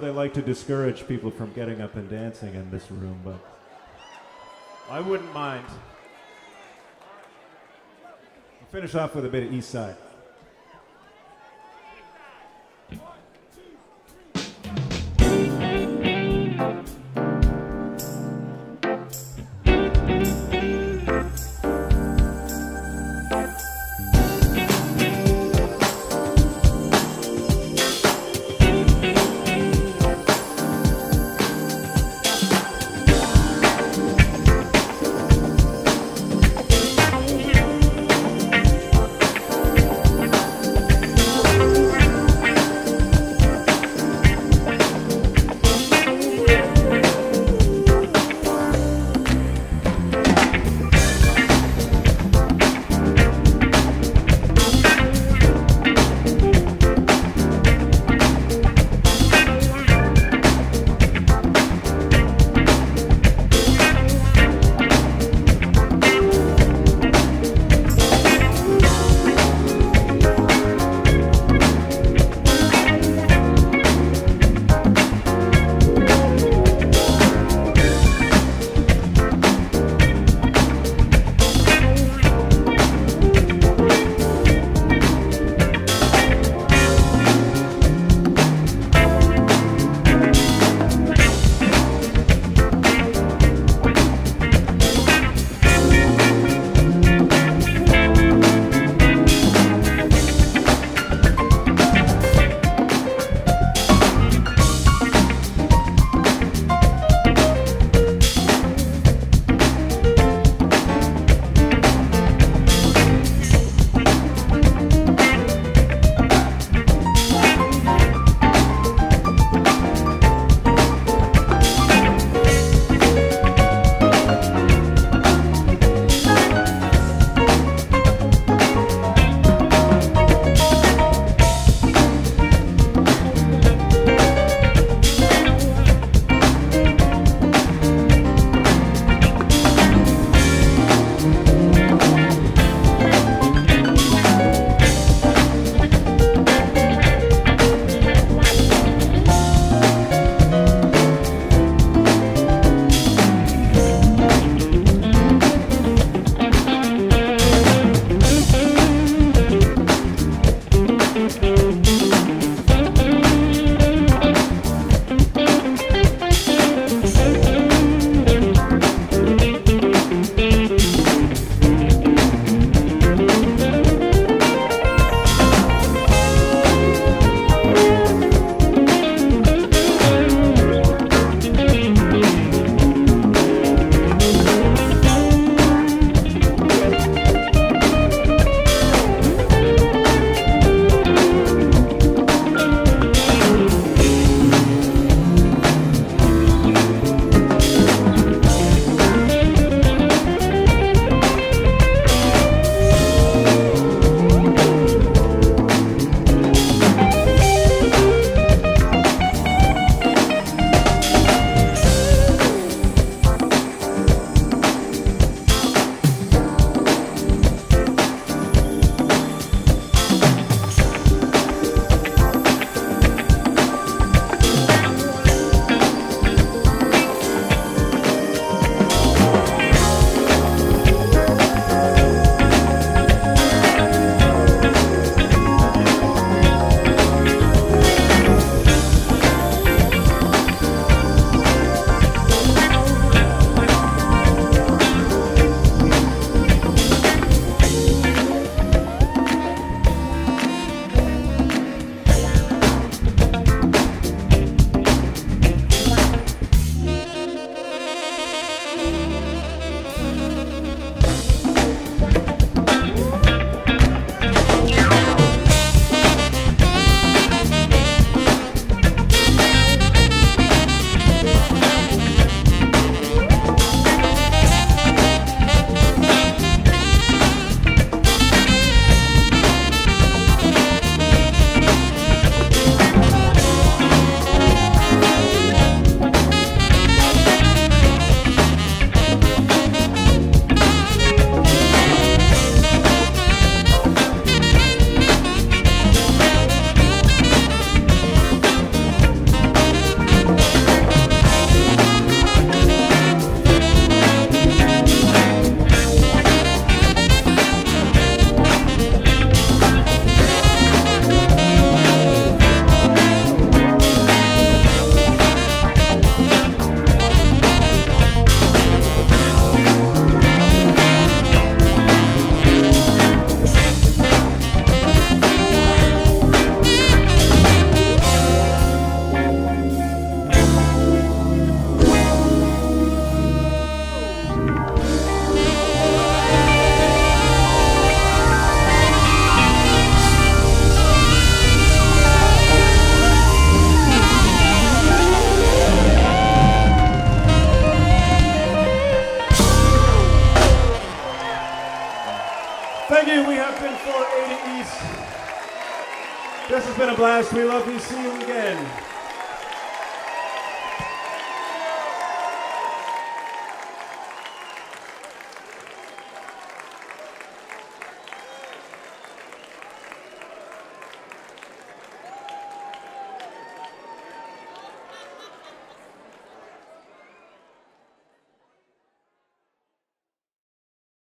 they like to discourage people from getting up and dancing in this room, but I wouldn't mind. We'll finish off with a bit of East Side. blast. We love you. See you again.